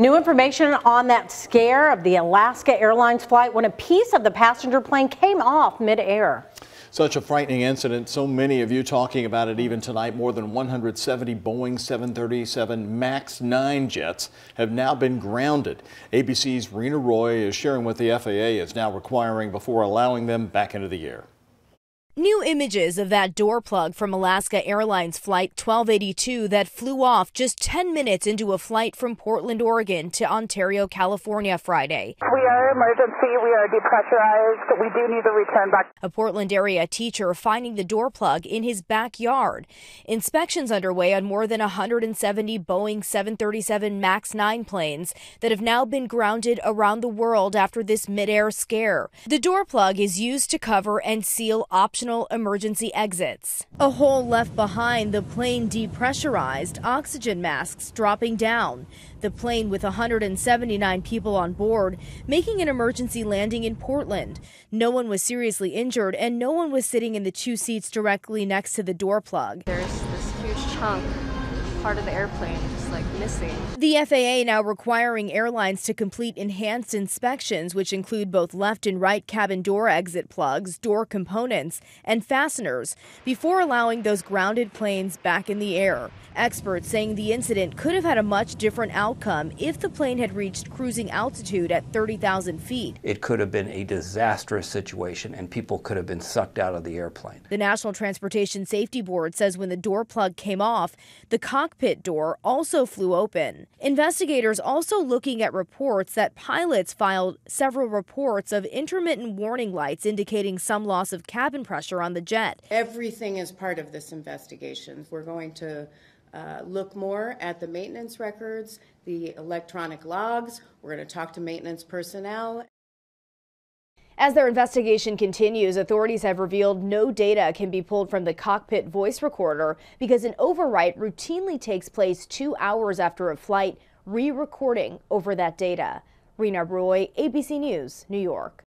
New information on that scare of the Alaska Airlines flight when a piece of the passenger plane came off midair. Such a frightening incident. So many of you talking about it even tonight. More than 170 Boeing 737 MAX 9 jets have now been grounded. ABC's Rena Roy is sharing what the FAA is now requiring before allowing them back into the air. New images of that door plug from Alaska Airlines Flight 1282 that flew off just 10 minutes into a flight from Portland, Oregon to Ontario, California Friday. We are emergency. We are depressurized. We do need to return back. A Portland area teacher finding the door plug in his backyard. Inspections underway on more than 170 Boeing 737 MAX 9 planes that have now been grounded around the world after this midair scare. The door plug is used to cover and seal optional emergency exits. A hole left behind, the plane depressurized, oxygen masks dropping down. The plane with 179 people on board making an emergency landing in Portland. No one was seriously injured and no one was sitting in the two seats directly next to the door plug. There's this huge chunk part of the airplane just like missing. The FAA now requiring airlines to complete enhanced inspections, which include both left and right cabin door exit plugs, door components, and fasteners, before allowing those grounded planes back in the air. Experts saying the incident could have had a much different outcome if the plane had reached cruising altitude at 30,000 feet. It could have been a disastrous situation and people could have been sucked out of the airplane. The National Transportation Safety Board says when the door plug came off, the cockpit door also flew open. Investigators also looking at reports that pilots filed several reports of intermittent warning lights indicating some loss of cabin pressure on the jet. Everything is part of this investigation. We're going to uh, look more at the maintenance records, the electronic logs. We're going to talk to maintenance personnel. As their investigation continues, authorities have revealed no data can be pulled from the cockpit voice recorder because an overwrite routinely takes place two hours after a flight, re recording over that data. Rena Roy, ABC News, New York.